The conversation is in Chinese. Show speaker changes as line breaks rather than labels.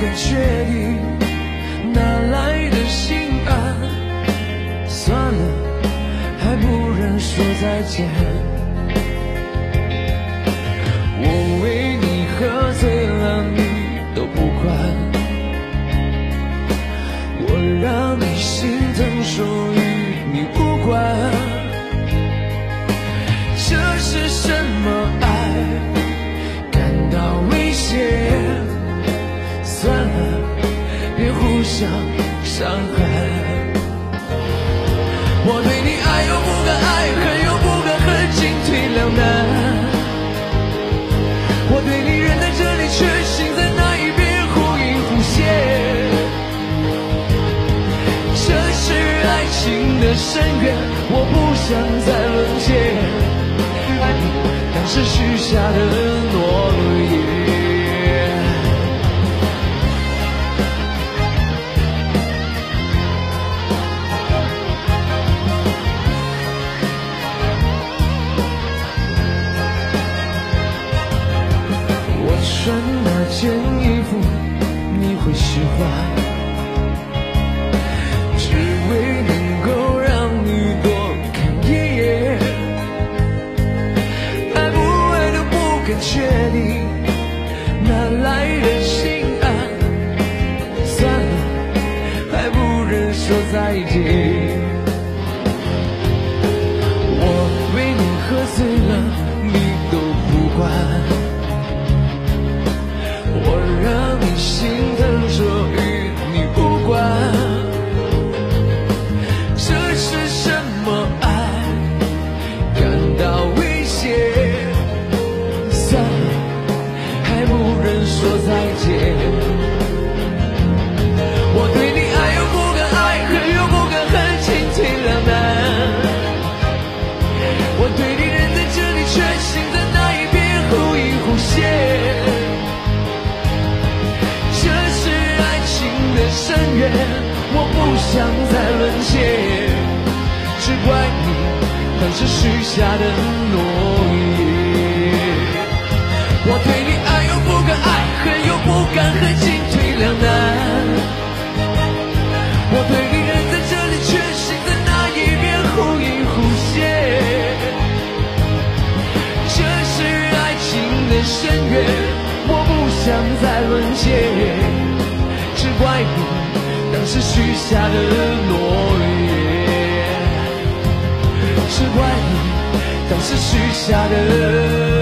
敢确定哪来的心安。算了，还不忍说再见。伤害。我对你爱又不敢爱，恨又不敢恨，进退两难。我对你人在这里，却心在那一边，忽隐忽现。这是爱情的深渊，我不想再沦陷。当时许下的件衣服，你会喜欢，只为能够让你多看一眼。爱不爱都不敢确定，哪来的心安？算了，还不忍说再见。心疼，着与你无关。这是什么爱？感到危险，散，还不忍说再见。我不想再沦陷。只怪你当时许下的诺言。我对你爱又不敢爱，恨又不敢恨，进退两难。我对你人在这里，却心在那一边，忽隐忽现。这是爱情的深渊，我不想再沦陷。是许下的诺言，只怪你当时许下的。